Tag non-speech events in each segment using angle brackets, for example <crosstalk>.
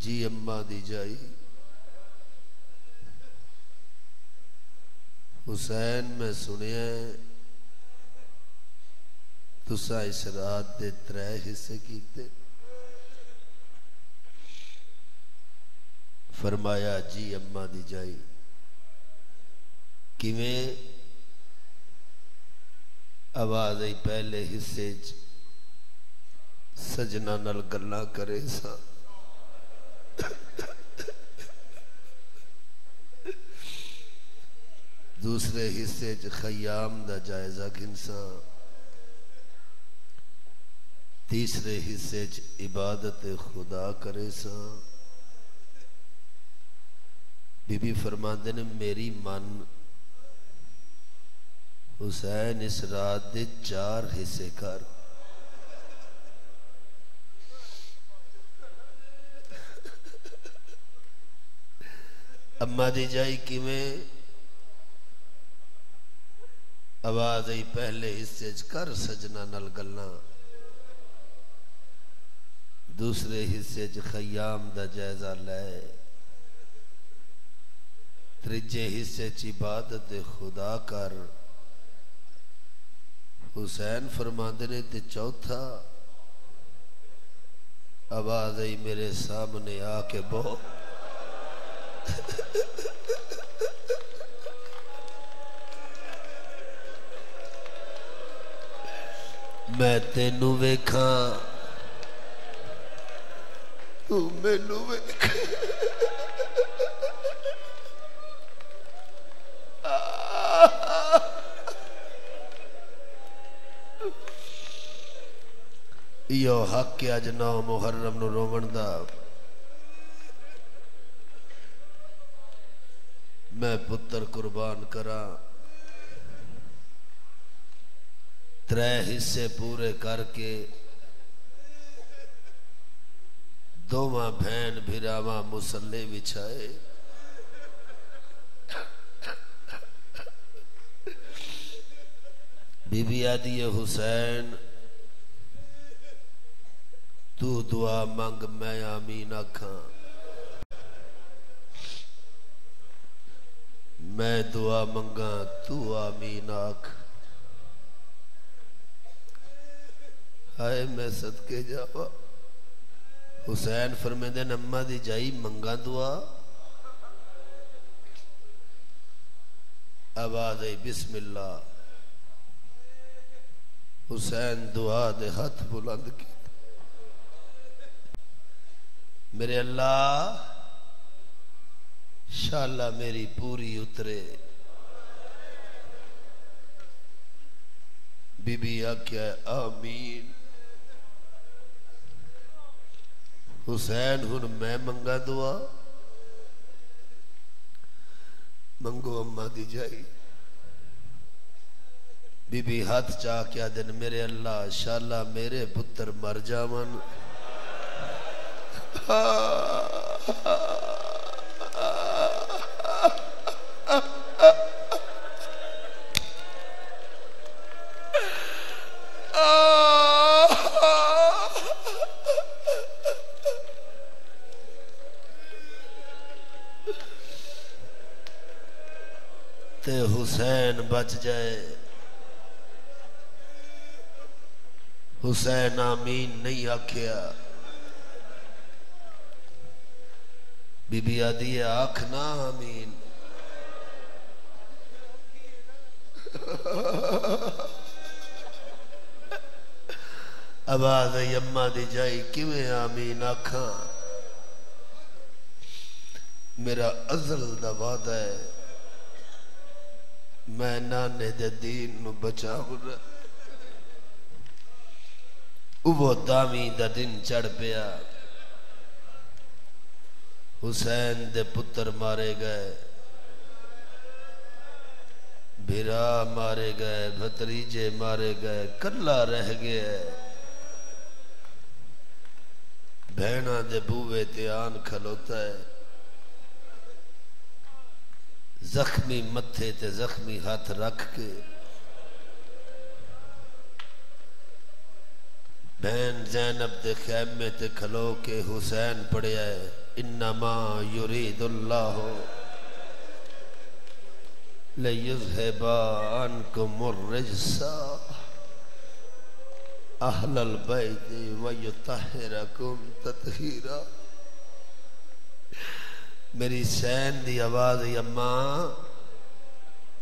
जी अम्मा दी जाई। हुसैन, मैं सुनिया तुसा इस रात दे त्रै हिस्से कीते। फरमाया, जी अम्मा दी जाई। किवें आवाज़ पहले हिस्से सजना नल गल्ला करे सा। दूसरे हिस्से च खयाम का जायजा गिनसा तीसरे हिस्से च इबादत खुदा करे सा बीबी फरमाते ने, मेरी मन हुसैन इस रात के चार हिस्से कर। अम्मा दी जाई आवाज़ आई, पहले हिस्से कर सजना नल गल्ला दूसरे हिस्से च खयाम का जायजा लै। त्रीजे हिस्से च इबादत खुदा कर। हुसैन फरमाते ने, ते चौथा आवाज़ आई मेरे सामने आके बहुत <laughs> मैं तेनू वेखा। तू मैनू वेख। यो हक अज नौ मुहर्रम रोवण का मैं पुत्र कुर्बान करा। त्रै हिस्से पूरे करके दोवा भैन भिरावा मुसले बिछाए। बीबी आदि हुसैन, तू दुआ मंग मैं आमीन आखा। मैं दुआ मंगा, तू आमीन आख। हाय मैं सदके जावा हुसैन फरमेंदे नम्मा दी जाई मंगा दुआ आवाज़ आई बिस्मिल्ला हुसैन दुआ दे हाथ बुलंद की मेरे अल्लाह शाला मेरी पूरी उतरे बीबी आख्या आमीन हुसैन हूँ मैं मंगा दुआ। मंगो अम्मा दी जाई। बीबी हाथ चा क्या दिन मेरे अल्लाह, शाला मेरे पुत्र मर जावन। <laughs> बच जाए। हुसैन आमीन नहीं आख्या। बीबी आदि, आख ना आमीन। आवाज़ आई अम्मा दी जाई, किवें आमीन आखा? मेरा अजल दा वादा है। मैं नाने दे दीन नु बचाऊँगा वो दावी दा दिन चढ़ पिया। हुसैन दे पुत्र मारे गए। भिरा मारे गए, भतरीजे मारे गए कला रह गया। भैना दे बूवे त्यान खलोता है। जख्मी मथे ते जख्मी हाथ रख के बहन जैनब दे खैमे ते खलो के हुसैन पढ़िया है इन्ना इन्नमा युरीदुल्लाह लयुज़हिबानकुमुर्रिजसा अहलल बैत व युतहिरकुम ततहीरा। मेरी सैन की आवाज़ आई अम्मा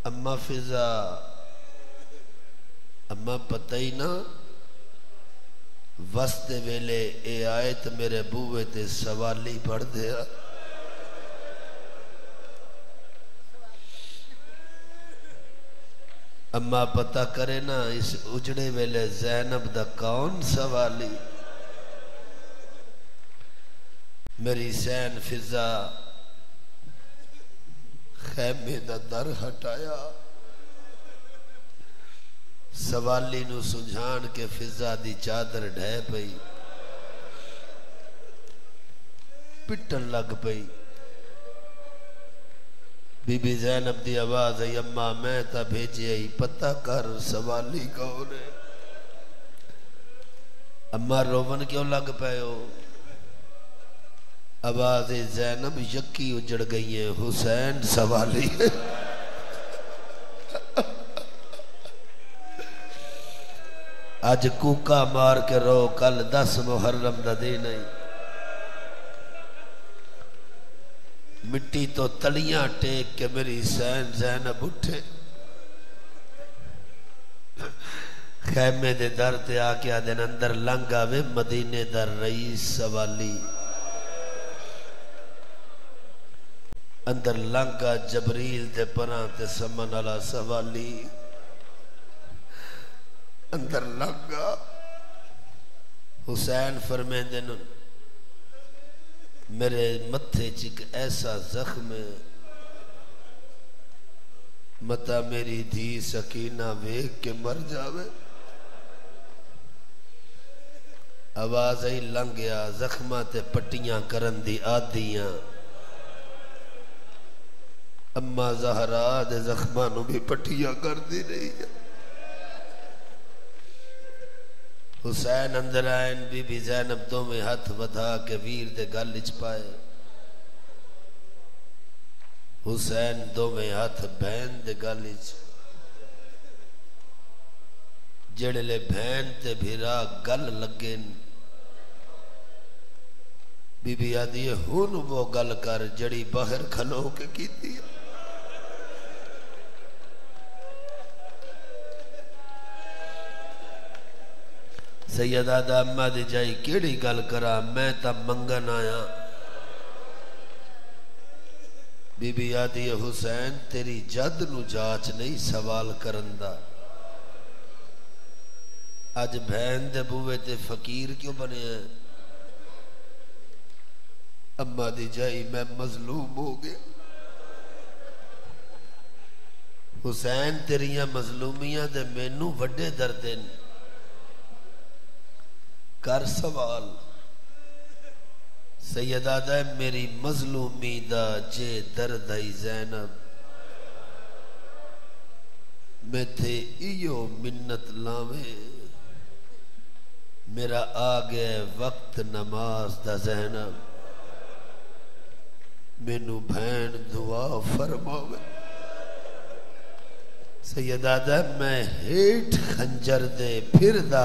अम्मा फिजा, अम्मा पता ही ना वसते वेले ए आए तो मेरे बूहे ते सवाली पढ़ दिया। अम्मा पता करे ना, इस उजड़े वेले जैनब दा कौन सवाली? मेरी सैन फिजा खैमे का दर हटाया। सवाली नु सुझान के फिजा दी चादर ढह पई। पिटन लग पई। बीबी जैनब की आवाज़ आई, अम्मा, मैं ता भेजे आई, पता कर सवाली कौन है? अम्मा, रोवन क्यों लग पे हो? आवाज़ जैनब यकी उजड़ गई है, हुसैन सवाली अज कूका मार के रो, कल दस मुहर्रम का दिन मिट्टी तो तलियाँ टेक के मेरी सैन जैनब उठे। खैमे दे दर ते आके आदे अंदर लंघ आवे, मदीने दर रईस सवाली। अंदर लंघा जबरील दे परा ते समन वाला सवाली। अंदर लंघा हुसैन फरमेंदे मेरे मथे च एक ऐसा जख्म मता मेरी धी सकीना वेख के मर जावे। आवाज़ आई लंघ गया जख्मा ते पट्टियाँ करन दी आदियाँ। अम्मा जहरा दे जख्मा भी पट्टिया कर दी रही है। हुसैन अंदर आए बीबी जैनब दो में हाथ बधा के वीर दे गल च पाए। हुसैन दो में हाथ बहन दे गल च जड़े बहन ते भिरा गल लगे बीबी आदि हूँ वो गल कर जड़ी बाहर खलो के की सैयदा अम्मा दी जाई केड़ी गल करा, मैं तो मंगन आया। बीबी आदि हुसैन, तेरी जद नु जाच नहीं सवाल करन दा। अज बहन दे बुए ते फकीर क्यों बने अम्मा दी जाई मैं मजलूम हो गया। हुसैन, तेरिया मजलूमियाँ दे मैनू वड्डे दर्द ने कर सवाल। सैयदा दा मेरी मजलूमी दा जे दर्द आई जैनब। मैं थे इयो मिन्नत लावे। मेरा आ गया वक्त नमाज़ दा जैनब। मैनू भैन दुआ फरमावे। सैयदा दा मैं हेठ खंजर दे फिर दा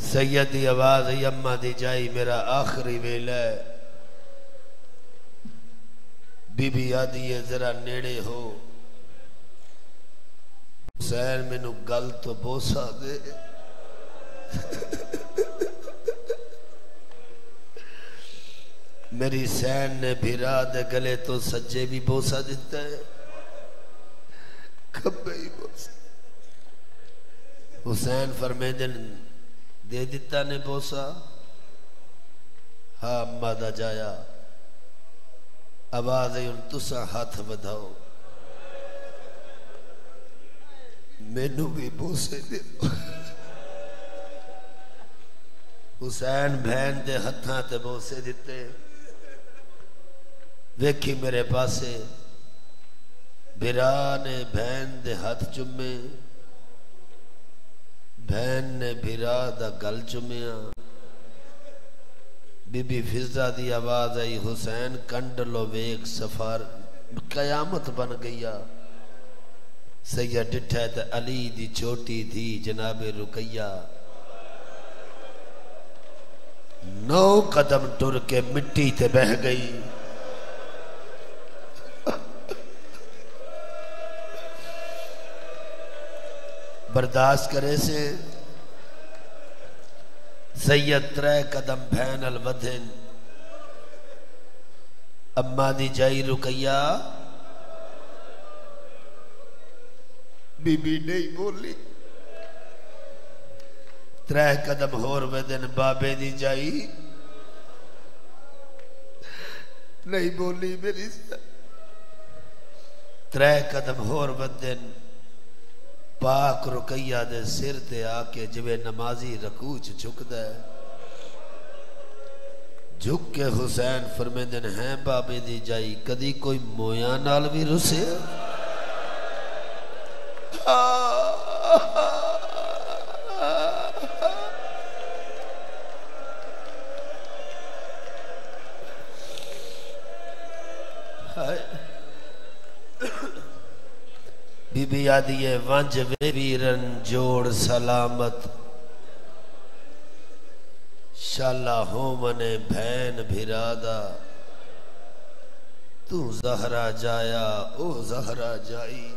सैयद की आवाज़ आई, अम्मा दी जाई, मेरा आखिरी वेला है। बीबी आदि है, जरा नेड़े हो। हुसैन मैनू गल तो बोसा दे। मेरी सैन ने भिरा दे गले तो सज्जे भी बोसा दिता है। खब्बे ही बोसा। हुसैन फरमेदन दे दिता ने बोसा हाँ अम्मा दा जाया आवाज आई तुसा हाथ ਵਧਾਓ मैनू भी बूसे दे हुसैन बहन के हथा ते बोसे दिते वेखी मेरे पासे बिरा ने बहन दे हाथ चुमे ने बिरा दा गल चुमिया बीबी फिजा दी आवाज़ आई, हुसैन, कंड लो, वेख, सफार। कयामत बन गई सैया डिठा तो अली दी छोटी थी जनाबे रुकैया। नौ कदम टुर के मिट्टी ते बह गई। बर्दाश्त करे से। सैयद त्रै कदम भैनल वधन। अम्मा दी जाई रुकैया। बीबी नहीं बोली। त्रै कदम होर वधन, बाबे दी जाई। नहीं बोली मेरी त्रै कदम होर पाक रुकैया दे सिर ते आके जिवे नमाजी रकू च झुकद झुक के हुसैन फरमेंदन है बाबे दी जाई, कदी कोई मोया नाल भी रुसे? आदि है वंज वे वीरन जोड़ सलामत। शाला हो मने भैन भिरादा। तू जहरा जाया, ओ जहरा जाई।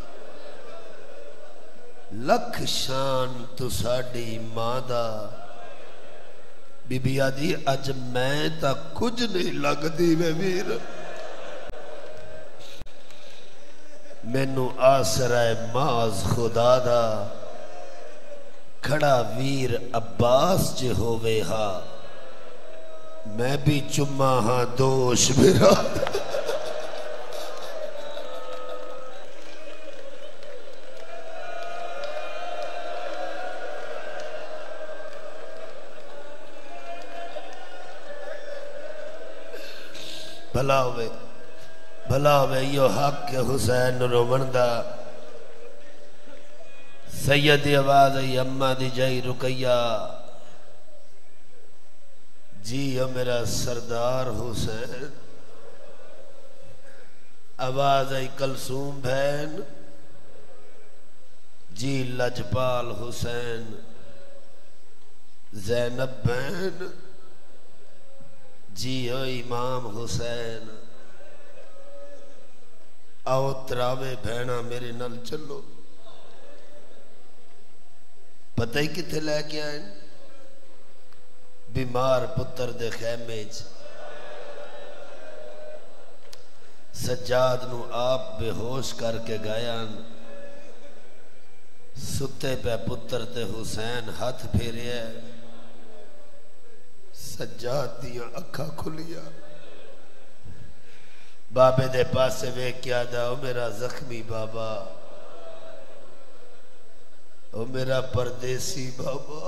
लख शान तू साडी माँ दा बीबी आदि, अज मैं ता कुछ नहीं लगती वे वीर। मैनू आसरा माज खुदा दा। खड़ा वीर अब्बास च होवे हा। मैं भी चुम्मा हाँ दोष मेरा। भला हुए भला वे यो हक हुसैन रोमन सैयद आवाज़ आई, अम्मा दी जाई रुकैया। जी ओ मेरा सरदार हुसैन। आवाज़ आई, कलसूम बहन जी लजपाल हुसैन। जैनब बहन जी ओ इमाम हुसैन। आओ तरावे भैना मेरे नल चलो। पता ही कितने लैके आए बीमार पुत्र दे खैमे सज्जाद न आप बेहोश करके गाया सुते पे पुत्र ते हुसैन हाथ फेरिया सज्जाद दिया अखा खुलिया। बाबे दे पासे वे क्या दा ओ मेरा जख्मी बाबा। ओ मेरा परदेसी बाबा।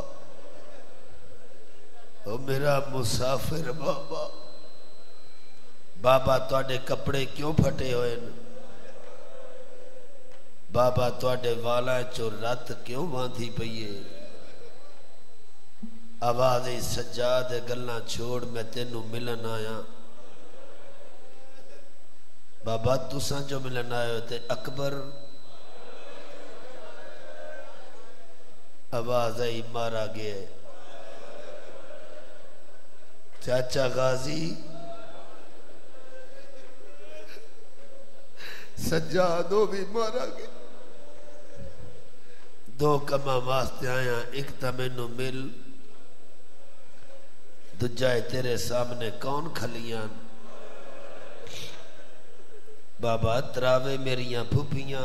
ओ मेरा मुसाफिर बाबा। बाबा थोड़े कपड़े क्यों फटे हुए बाबा थोड़े वाला चो रत क्यों बांधी पई है? आवाज़ सज्जा दे गल्ला छोड़ मैं तेनू मिलन आया। बाबा, तुसा जो मिलन आयो ते अकबर। आवाज़ आई, मारा गया चाचा गाजी। सज्जादो भी मारा गया। दो कमा वास्ते आया, एक तो मैनू मिल। दूजा तेरे सामने कौन खलियाँ बाबा तरावे मेरिया फूफिया।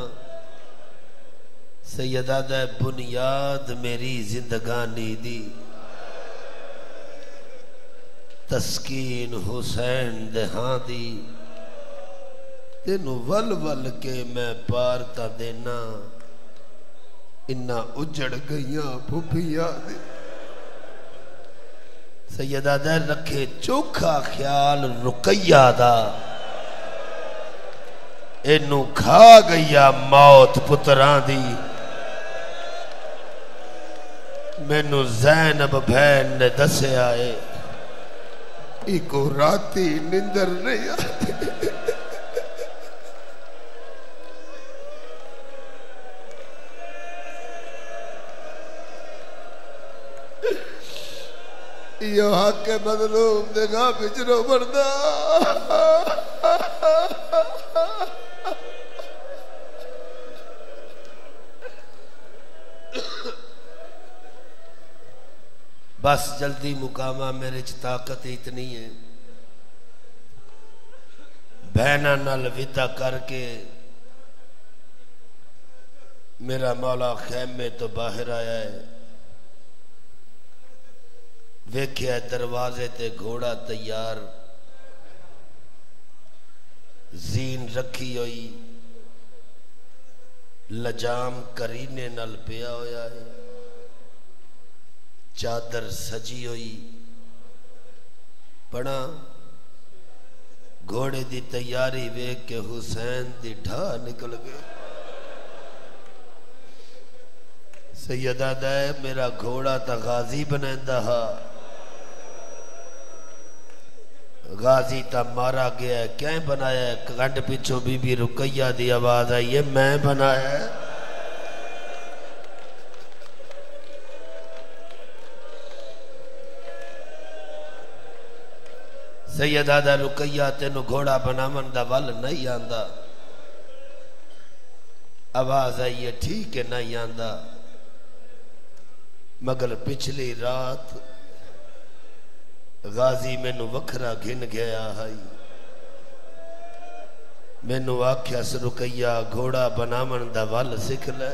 सैयदा द बुनियाद मेरी जिंदगानी दी। तस्कीन हुसैन दहां दी। तेन वल वल के मैं पार ता देना। इन्ना उजड़ गई फुफिया सैयदा दर रखे चोखा ख्याल रुकैया दा। इनू खा गई मौत पुत्रा दी। मैनू जैनब भैन ने दसिया है इको राती निंदर नहीं आती। यो हक मजलूम देखा पिछड़ो बढ़ता बस जल्दी मुकामा, मेरे च ताकत इतनी है। बहना नल विदा करके मेरा मौला खैमे तो बाहर आया है। वेख्या दरवाजे ते घोड़ा तैयार। जीन रखी हुई। लजाम करीने नल पिया होया है। चादर सजी हुई बना घोड़े की तैयारी वेख के हुसैन की ढा निकल गए सैयदा दे मेरा घोड़ा तो गाजी बनाता हा। गाजी तो मारा गया क्या बनाया कंड पिछों बीबी रुकैया की आवाज़ आई है, मैं बनाया सैयदा रुकैया तेन घोड़ा बनावन का वल नहीं आता आवाज़ आई है ठीक है नहीं आता मगर पिछली रात गाजी मैनू वखरा घिन गया है मैनू आख्या रुकैया घोड़ा बनावन का वल सिख ले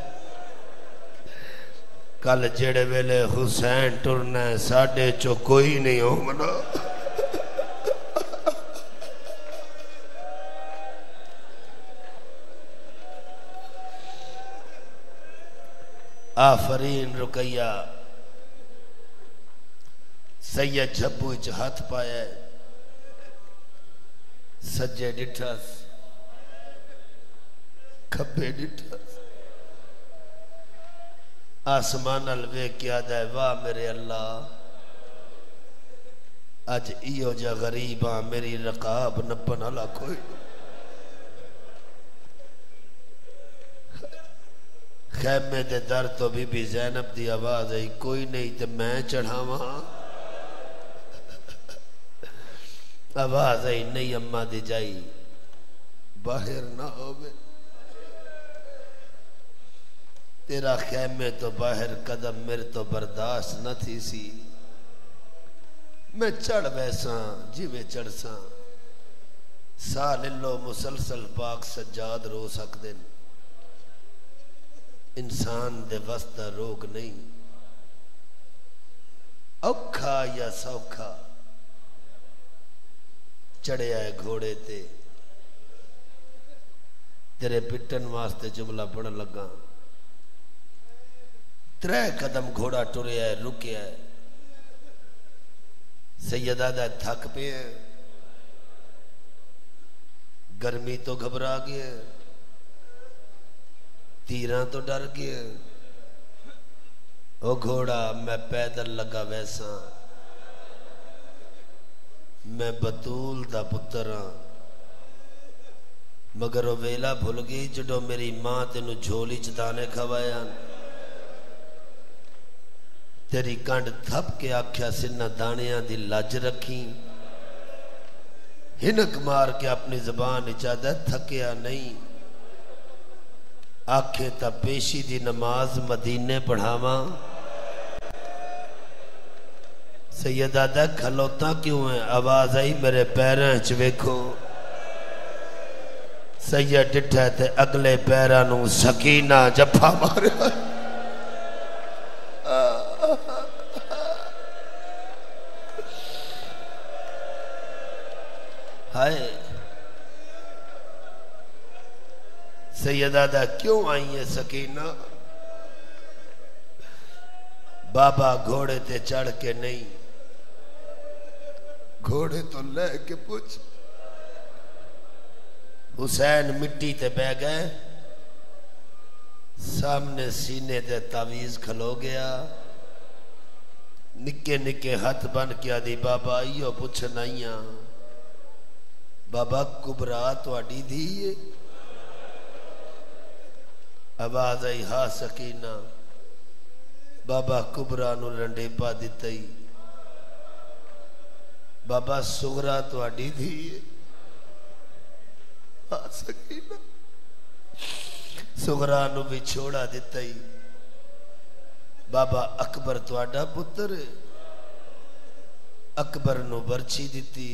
कल जेड़े वेले हुसैन टुरना साढ़े चो कोई नहीं हो आफरीन रुकैया। सैयद झब्बू च हथ पाया सज्जे डिठस। खब्बे डिठस। आसमान वे क्या दे वाह मेरे अल्लाह, अज इो जा गरीब हाँ मेरी रकाब नपन वाला कोई। खैमे दे दर तो बीबी जैनब की आवाज़ आई, कोई नहीं तो मैं चढ़ावा। आवाज़ आई, नहीं अम्मा दी जाई, बाहर ना हो तेरा खैमे तो बाहर, कदम मेरे तो बर्दाश्त न थी सी। मैं चढ़ बैसा जिवे चढ़ सा सा लो, मुसलसल पाक सजाद रो सकते हैं इंसान दे वस्ता रोग नहीं। औखा या सौखा, चढ़िया है घोड़े ते। तेरे पिटन वास्ते जुमला पढ़ लगा। त्रै कदम घोड़ा टुरया है, रुकया है। सैयदा थक पे गर्मी तो घबरा गया तीर तो डर गया। ओ घोड़ा, मैं पैदल लगा वैसा। मैं बतूल का पुत्र हाँ। मगर वह वेला भुल गई जो मेरी माँ तेन झोली च दाने खवाया तेरी कंड थप के आख्या, सिन्ना दानिया की लज रखी। हिनक मार के अपनी जबान चाहता थकिया नहीं। आखे तो पेशी की नमाज़ मदीने पढ़ावा। सैयदा खलोता क्यों है? आवाज़ आई मेरे पैरों च, वेखो। सैयद डिठा ते अगले पैरों सकीना जफा मार हाय। सैयदा क्यों आई है सकीना बाबा घोड़े ते चढ़ के नहीं। घोड़े तो ले के पूछ। हुसैन मिट्टी ते बह गए। सामने सीने ते तावीज खलो गया। निके निके हाथ बन के आदि, बाबा इो पुछन आईया, बाबा कुबरा थोड़ी धी आवाज़ आई हा सकीना बाबा कुबरा रंडेपा दिता ही बाबा सुगरा थोड़ी धी हा सकीना सुगरा भी छोड़ा दिता ही बाबा अकबर थोड़ा पुत्र अकबर नु बरछी दी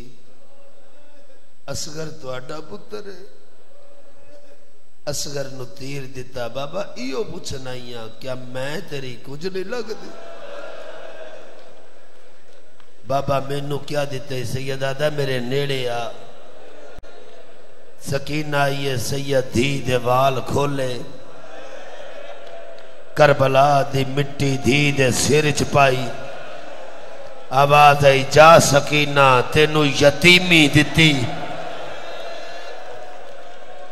असगर थोड़ा पुत्र है असगर नु तीर दिता, बाबा इो पुछना ही क्या मैं तेरी कुछ नहीं लगती बाबा, मेनू क्या दिते? सैयद दादा मेरे नेड़े आ। सकीना ये सैयद धी दे वाल खोले। करबला दी मिट्टी धी दे सिर च पाई। आवाज़ आई, जा सकीना, तेनू यतीमी दिती।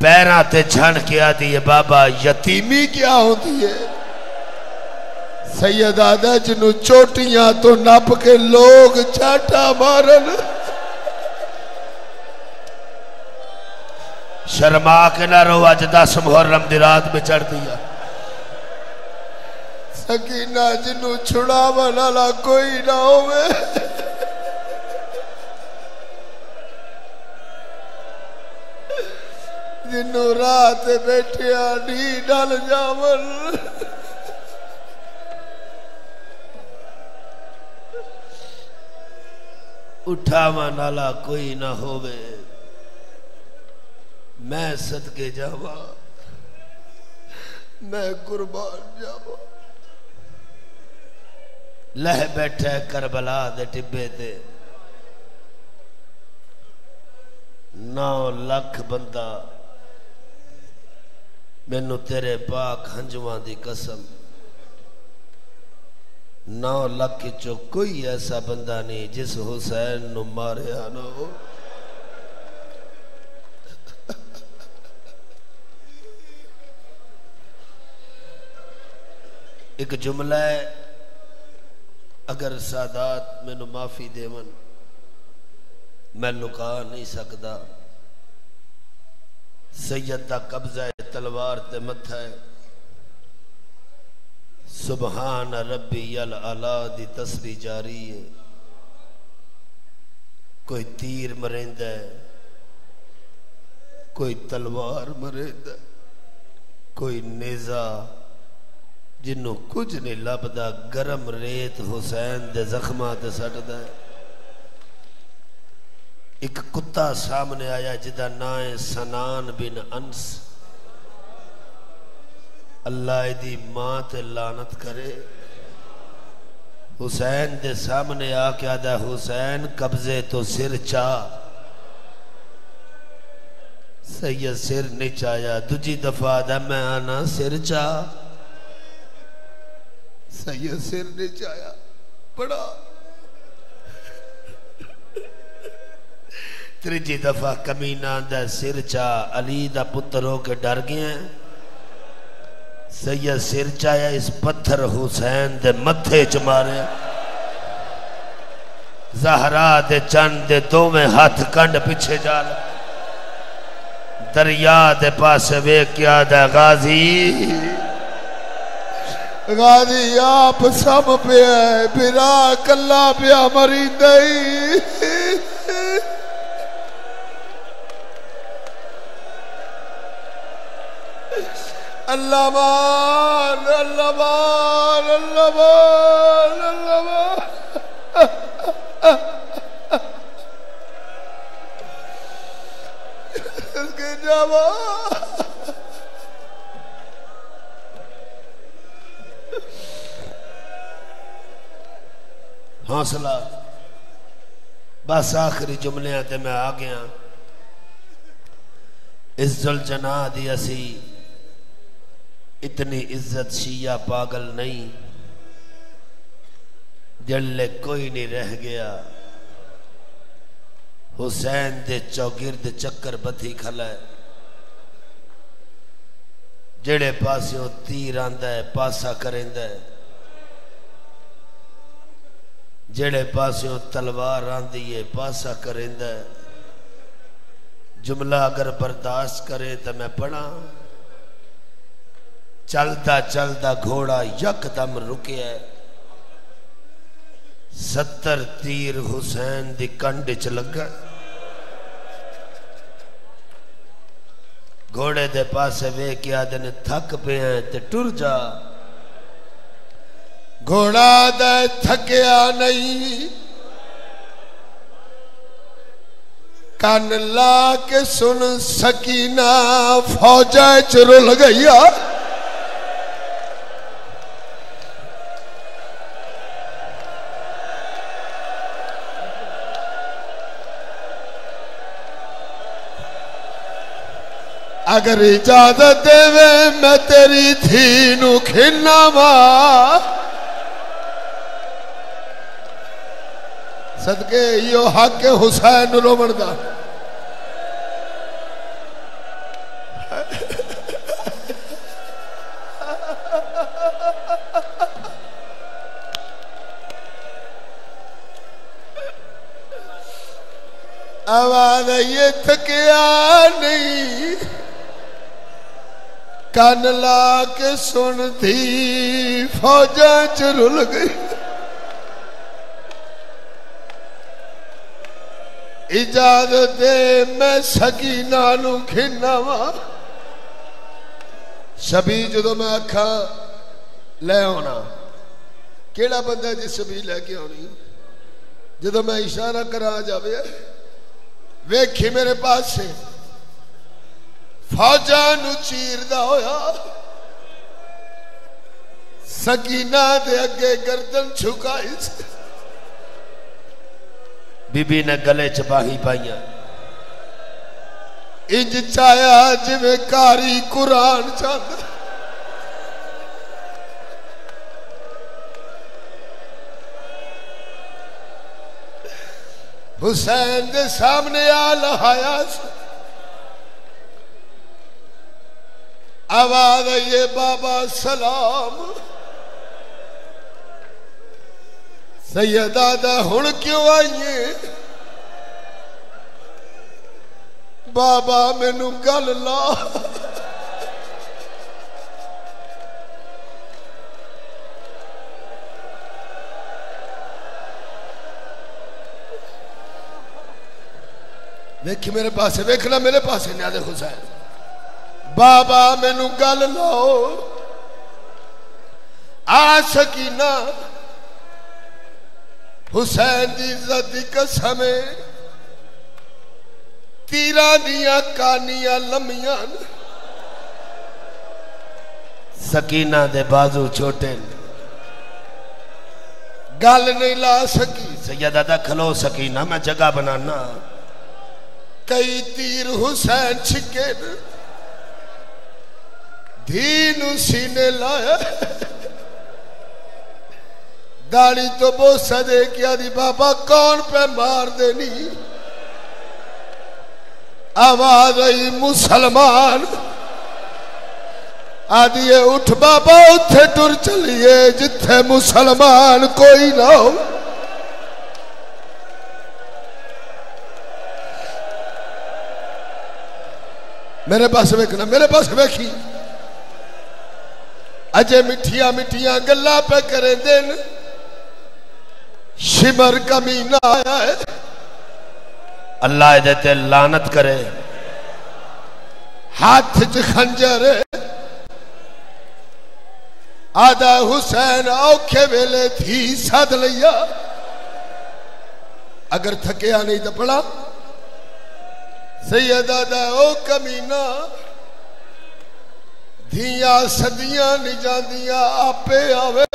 पैर ते छण के आती है, बाबा, यतीमी क्या होती है? सैयद आदा जिन्हों चोटियाँ तो नप के लोग चाटा मारन। शर्मा के ना रो अज दस मुहर्रम की रात में चढ़ दिया। सकीना जिन्हों छुड़ावन वाला कोई ना होवे। जिन्हों रात बैठे डी डल जावन उठावा नाला कोई ना होवे। मैं सदके जावा। मैं कुर्बान जावा। लह बैठे करबला दे टिब्बे ते। नौ लख बंदा मैनू तेरे पाक हंजुआ की कसम। नौ लख चो कोई ऐसा बंदा नहीं जिस हुसैन नु मारिया ना हो। एक जुमला है, अगर सादात मैनू माफ़ी देवन, मैं लुका नहीं सकता सैयद का कब्जा तलवार ते मथा है सुबहान रबी यल अला दी तस्वीर जारी है। कोई तीर मरेंद है, कोई तलवार मरेंद कोई नेजा जिन्हों कुछ नहीं लभदा, गरम रेत हुसैन दे जख्मा ते सटदा है। एक कुत्ता सामने आया जिदा ना है सनान बिन अंस। अल्लाह दी माँ ते लानत करे। हुसैन दे सामने आके आदा हुसैन, कब्जे तो सिर चा। सैयद सिर नहीं चाया। दूजी दफ़ा आदा मैं आना सिर चा। सैयद सिर नहीं चाया। बड़ा। त्रीजी दफ़ा कमीना दा सिर चा। अली दा पुत्र हो के डर गया सैयद सिर चाया इस पत्थर हुसैन दे मथे च मारे। जहरा दे चंद दोवें हाथ कंड पिछे जा दरिया दे पास वे क्या दे गाजी गाजी, आप सब पे बिरा कला पिया मरी दई। अल्लाहमान अल्लाहमान अल्लाहमान अल्लाहमान इसके जावा हौसला। बस आखिरी जुमलियाँ मैं आ गया। इज्जुल जना दी असी इतनी इज़्ज़त शिया पागल नहीं। जल्ले कोई नहीं रह गया। हुसैन दे चौगिर्द चक्कर बथी खला है। जेड़े पास्यों तीर आंदा है, पासा करेंदा है। जेड़े पास्यों तलवार आंदी है, पासा करेंदा है। जुमला अगर बर्दाश्त करे तो मैं पढ़ा। चलता चलता घोड़ा यकदम रुके। है सत्तर तीर हुसैन दी कंड च लगा घोड़े दे पासे वे के आदन थक पे ते टुर जा। घोड़ा दे थकया नहीं कन ला के सुन सकीना फौजा च रुल गई अगर इजाज़त देवे मैं तेरी थी नु खिन्नावा। सदके यो हक हुसैन रोमन का कन ला के सुनती, फौजा च रुल गई। इजाज़त दे मैं सकीना खिना वा छबी जो मैं आखा, ले आना केड़ा बंदा जी छबी लैके आनी जो मैं इशारा करा जावे, वेखी मेरे पास। से फौजा चीरदा होया। सकीना दे अगे गर्दन झुकाई। बीबी ने गले च बाही पाइया। इंज चाया जिवे कारी कुरान चंद। हुसैन के सामने आ लहाया आवाज़ ये बाबा सलाम। सैयदा हूँ क्यों आइए बाबा मैनू गल ला। वेखी मेरे पास, वेखना मेरे पास, न्यादे हुसैन बाबा मैनू गल लो आ सकी ना। हुसैन की इज़्ज़त की कसम तीरा दिया कानिया लमिया सकीना दे बाजू छोटे गल नहीं ला सकी। सैया दादा खलो सकीना मैं जगह बनाना। कई तीर हुसैन छिके धी सीने लाया। दाड़ी तो बोसा दे क्या दी बाबा कौन पे मार देनी? आवाज़ आई, मुसलमान। आदि उठ, बाबा उथे टुर चलिए, जिथे मुसलमान कोई ना हो। मेरे पास वेखना मेरे पास वेखी। अजे मिठिया मिठिया गल्ला पे करे दिन। शिमर का महीना आया है। अल्लाह देते लानत करे। हाथ च खंजर आदा हुसैन औखे वेले थी सद लिया अगर थकिया नहीं तो पड़ा सैयदा दा ओ कमीना धिया सदियाँ नहीं जादियाँ आपे आवे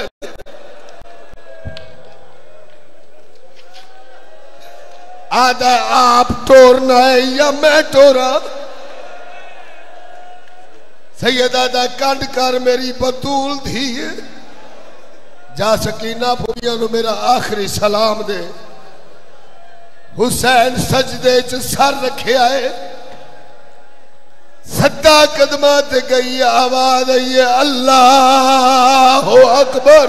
आदा आप टोरना है या मैं टोरा सैयदा दा कंड कर मेरी बतूल थी जा सकीना फुलिया मेरा आखिरी सलाम दे हुसैन सजदे च सर रखे आए सदा कदम ते गई आवाज़ आई अल्लाह हो अकबर।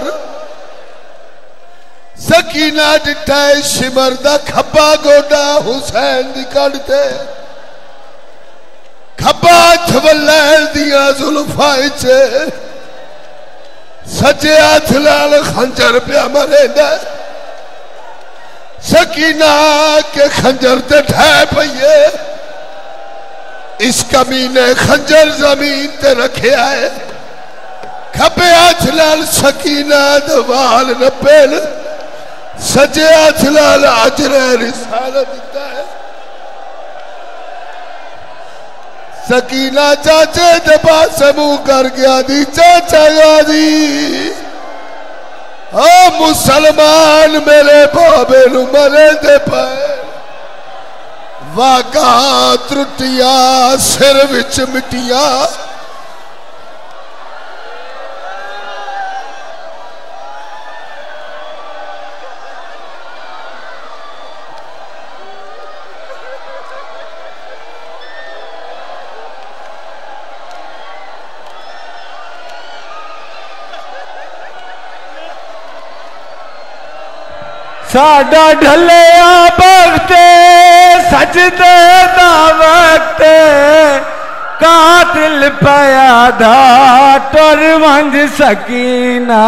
सकीना डिठा शिमर दा खब्बा गोडा हुसैन कड़ ते। खब्बा हथ दिया जुल्फाई च सजे हथ लाल खंजर पिया मरेंदा सकीना के खंजर ते ठह पईए इस कमी ने खंजर ज़मीन ते रखे आए। खबे हथ लाल सकीना दवाल न पेल। सजे हथ लाल अजरे रिसालत दिता है। सकीना चाचे दे पास कर गया दी, चाचा गादी ओ मुसलमान मेरे बाबे नु मरे दे पाए। वागा त्रुटिया सिर विच मिटिया। साडा ढलिया वक्त सजदे दा वक्त कातिल पया धा टुर वंज सकीना।